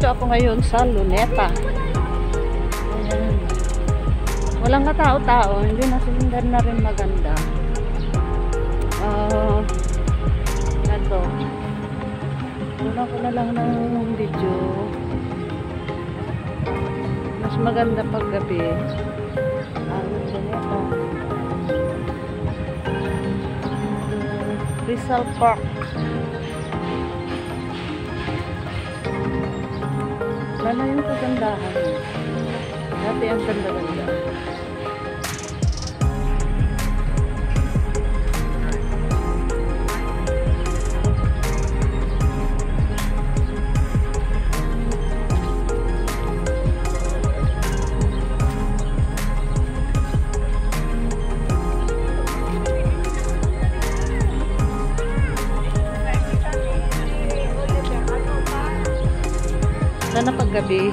Nandito ako ngayon sa Luneta. Ayan. Walang katao-tao. Hindi na silinder na rin maganda. Ah, uh, ito. Wala ko na lang ng video. Mas maganda pag gabi. Ang Luneta. Rizal Park. Wala yung kagandahan. Dati ang ganda-ganda. Paggabi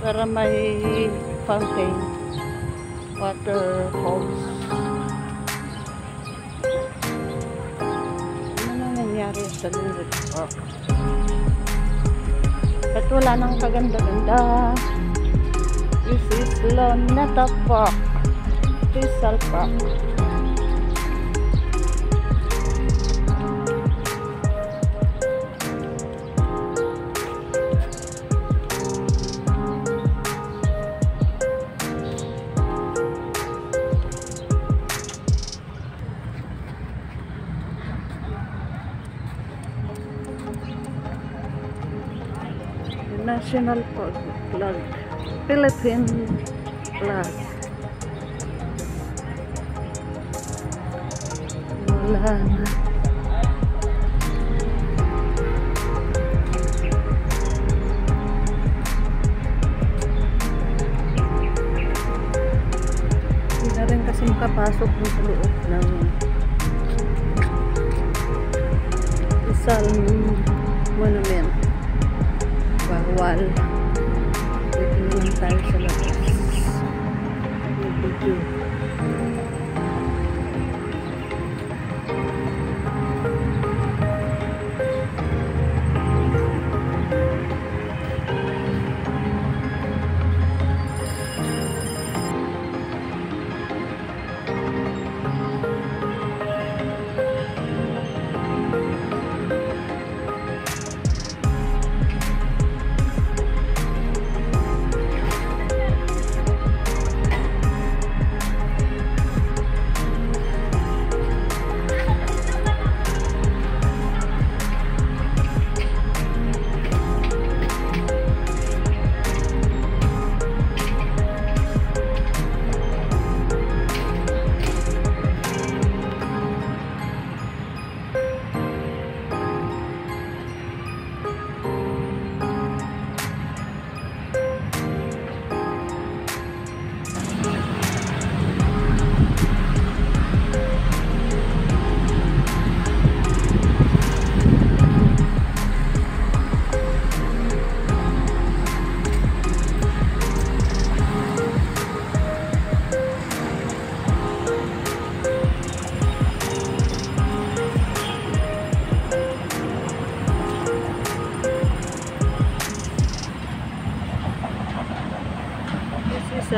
para may fountain waterfalls ano na nangyari sa Lindred Park at wala nang kaganda-ganda. This is Loneta Park Crystal Park National Flag Philippine flag wala na. Hindi na rin kasi makapasok sa loob ng Rizal Monument bawal dito na lang tayo sa labas may video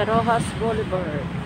Rojas Boulevard.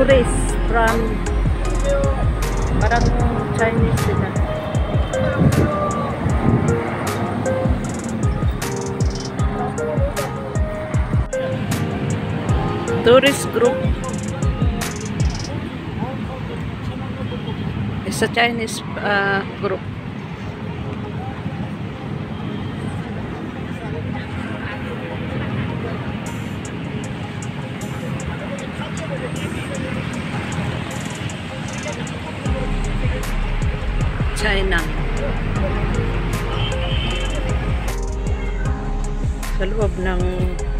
Tourists from parang Chinese sila. Tourist group. It's a Chinese uh, group. loob ng